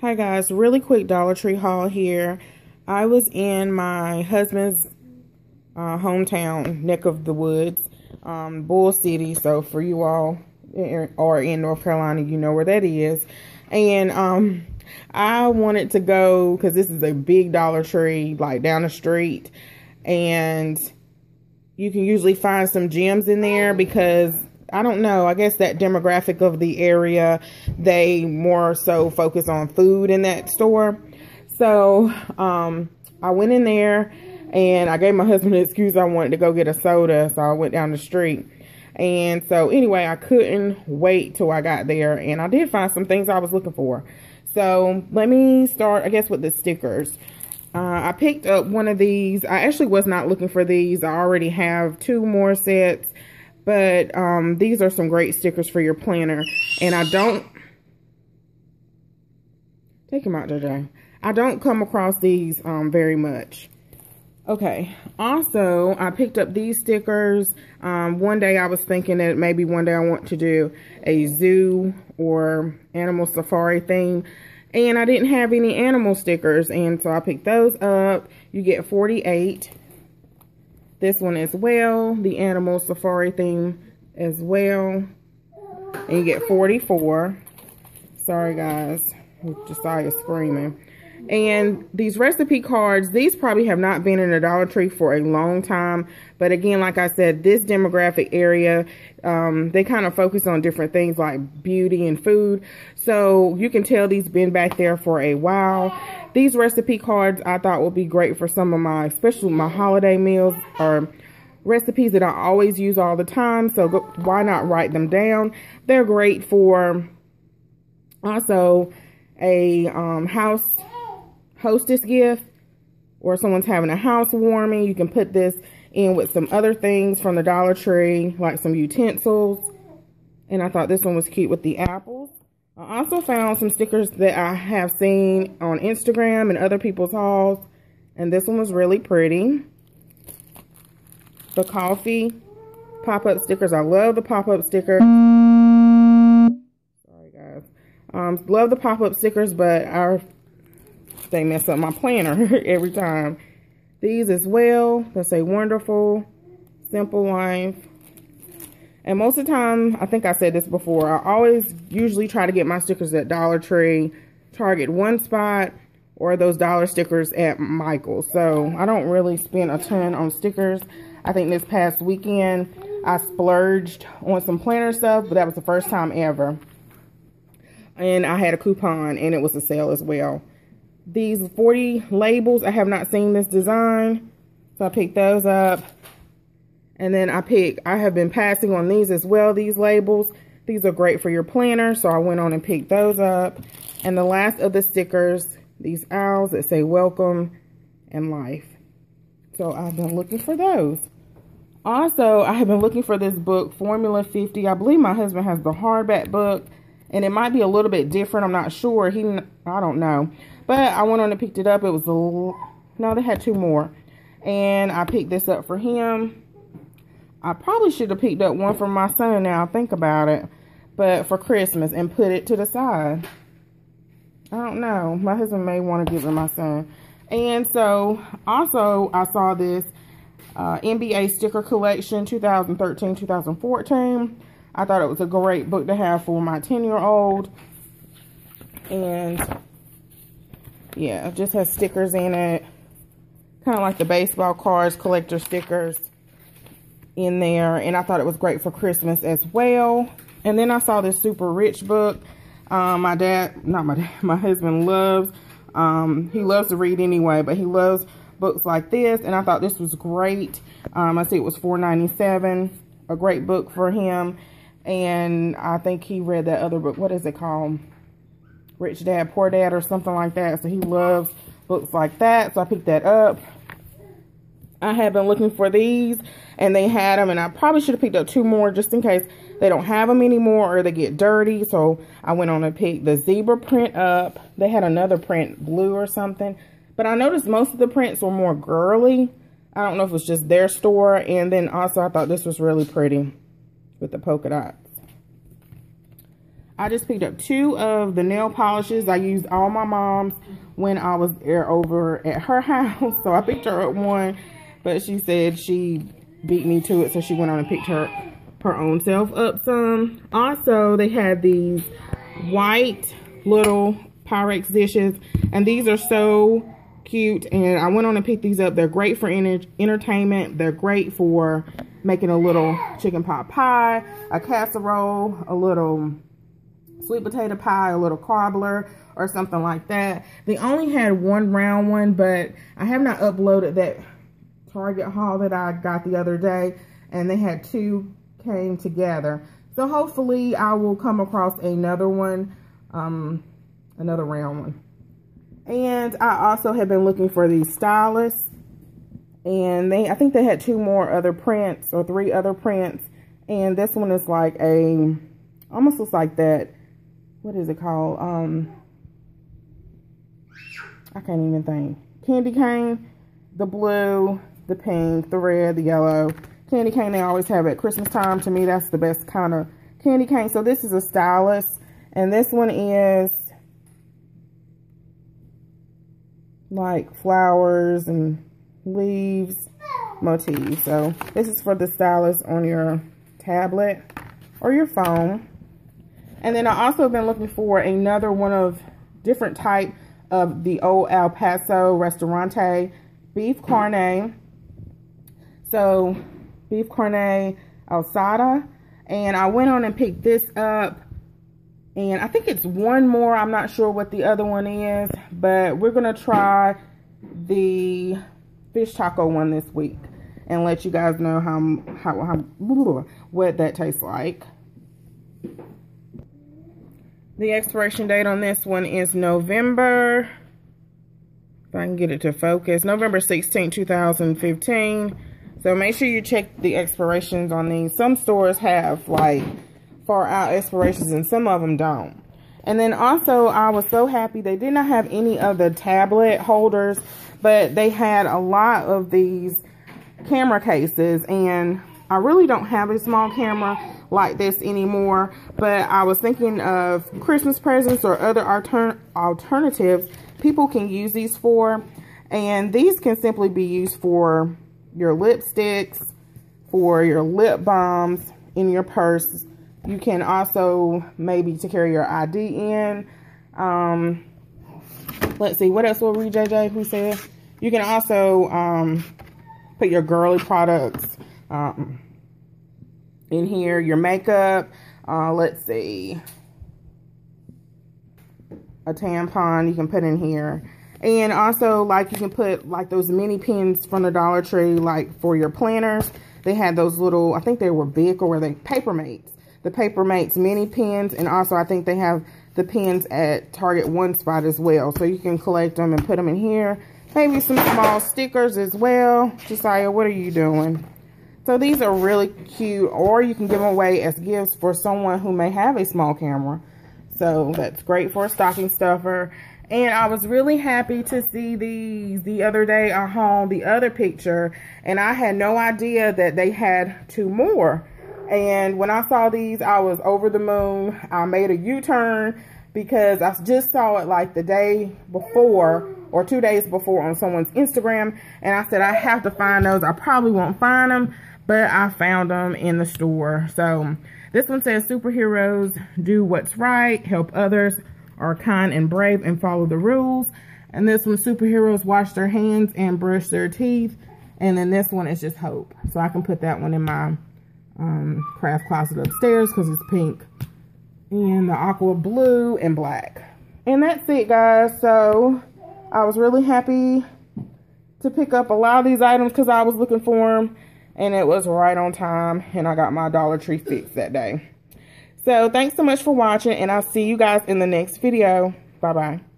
Hi guys, really quick Dollar Tree haul here. I was in my husband's uh, hometown, neck of the woods, um, Bull City. So for you all or in North Carolina, you know where that is. And um, I wanted to go because this is a big Dollar Tree, like down the street. And you can usually find some gems in there because I don't know. I guess that demographic of the area, they more so focus on food in that store. So um, I went in there and I gave my husband an excuse I wanted to go get a soda. So I went down the street. And so anyway, I couldn't wait till I got there and I did find some things I was looking for. So let me start, I guess, with the stickers. Uh, I picked up one of these. I actually was not looking for these. I already have two more sets. But um, these are some great stickers for your planner. And I don't... Take them out, JJ. I don't come across these um, very much. Okay, also, I picked up these stickers. Um, one day I was thinking that maybe one day I want to do a zoo or animal safari theme. And I didn't have any animal stickers, and so I picked those up. You get 48 this one as well, the animal safari theme as well. And you get 44. Sorry, guys. Josiah screaming. And these recipe cards, these probably have not been in a Dollar Tree for a long time. But again, like I said, this demographic area, um, they kind of focus on different things like beauty and food. So you can tell these been back there for a while. These recipe cards I thought would be great for some of my, especially my holiday meals or recipes that I always use all the time. So why not write them down? They're great for also a um, house hostess gift or someone's having a housewarming. You can put this in with some other things from the Dollar Tree, like some utensils. And I thought this one was cute with the apples. I also found some stickers that I have seen on Instagram and other people's hauls. And this one was really pretty. The coffee pop-up stickers. I love the pop-up stickers. Sorry, guys. Um, love the pop-up stickers, but I, they mess up my planner every time. These as well. They say wonderful, simple life. And most of the time, I think I said this before, I always usually try to get my stickers at Dollar Tree, Target One Spot, or those dollar stickers at Michael's. So I don't really spend a ton on stickers. I think this past weekend, I splurged on some planner stuff, but that was the first time ever. And I had a coupon, and it was a sale as well. These 40 labels, I have not seen this design, so I picked those up. And then I picked, I have been passing on these as well, these labels. These are great for your planner, so I went on and picked those up. And the last of the stickers, these owls that say welcome and life. So I've been looking for those. Also, I have been looking for this book, Formula 50. I believe my husband has the hardback book, and it might be a little bit different. I'm not sure. He, I don't know. But I went on and picked it up. It was a, little, no, they had two more. And I picked this up for him. I probably should have picked up one for my son now, I think about it. But for Christmas and put it to the side. I don't know. My husband may want to give it to my son. And so, also, I saw this uh, NBA sticker collection 2013-2014. I thought it was a great book to have for my 10-year-old. And, yeah, just has stickers in it. Kind of like the baseball cards, collector stickers in there. And I thought it was great for Christmas as well. And then I saw this super rich book. Um, my dad, not my dad, my husband loves, um, he loves to read anyway, but he loves books like this. And I thought this was great. Um, I see it was $4.97, a great book for him. And I think he read that other book. What is it called? Rich Dad, Poor Dad or something like that. So he loves books like that. So I picked that up. I have been looking for these and they had them and I probably should have picked up two more just in case they don't have them anymore or they get dirty. So I went on and picked the zebra print up. They had another print, blue or something. But I noticed most of the prints were more girly. I don't know if it was just their store. And then also I thought this was really pretty with the polka dots. I just picked up two of the nail polishes. I used all my mom's when I was there over at her house. So I picked her up one, but she said she beat me to it. So she went on and picked her her own self up some. Also, they had these white little Pyrex dishes. And these are so cute. And I went on and picked these up. They're great for entertainment. They're great for making a little chicken pot pie, a casserole, a little sweet potato pie, a little cobbler, or something like that. They only had one round one, but I have not uploaded that Target haul that I got the other day. And they had two came together. So hopefully I will come across another one, um, another round one. And I also have been looking for these stylists. And they, I think they had two more other prints or three other prints. And this one is like a, almost looks like that, what is it called? Um, I can't even think. Candy cane, the blue, the pink, the red, the yellow. Candy cane they always have at Christmas time. To me, that's the best kind of candy cane. So this is a stylus. And this one is like flowers and leaves motif. So this is for the stylus on your tablet or your phone. And then I also been looking for another one of different type of the old El Paso Restaurante beef carne. So beef carne asada. And I went on and picked this up. And I think it's one more. I'm not sure what the other one is. But we're going to try the fish taco one this week. And let you guys know how, how, how what that tastes like. The expiration date on this one is November. If I can get it to focus. November 16, 2015. So make sure you check the expirations on these. Some stores have like far out expirations and some of them don't. And then also I was so happy they did not have any of the tablet holders, but they had a lot of these camera cases and I really don't have a small camera like this anymore, but I was thinking of Christmas presents or other altern alternatives people can use these for. And these can simply be used for your lipsticks, for your lip balms in your purse. You can also maybe to carry your ID in. Um, let's see, what else will read JJ? Who said? You can also um, put your girly products um, in here, your makeup. Uh, let's see. A tampon you can put in here. And also, like, you can put, like, those mini pins from the Dollar Tree, like, for your planners. They had those little, I think they were big, or were they Papermates. The Papermates mini pins. And also, I think they have the pins at Target One Spot as well. So, you can collect them and put them in here. Maybe some small stickers as well. Josiah, what are you doing? So, these are really cute. Or you can give them away as gifts for someone who may have a small camera. So, that's great for a stocking stuffer. And I was really happy to see these the other day at home, the other picture. And I had no idea that they had two more. And when I saw these, I was over the moon. I made a U-turn because I just saw it like the day before or two days before on someone's Instagram. And I said, I have to find those. I probably won't find them, but I found them in the store. So this one says superheroes do what's right, help others, are kind and brave and follow the rules. And this one, superheroes wash their hands and brush their teeth. And then this one is just hope. So I can put that one in my um, craft closet upstairs because it's pink. And the aqua blue and black. And that's it, guys. So I was really happy to pick up a lot of these items because I was looking for them. And it was right on time. And I got my Dollar Tree fix that day. So thanks so much for watching and I'll see you guys in the next video. Bye-bye.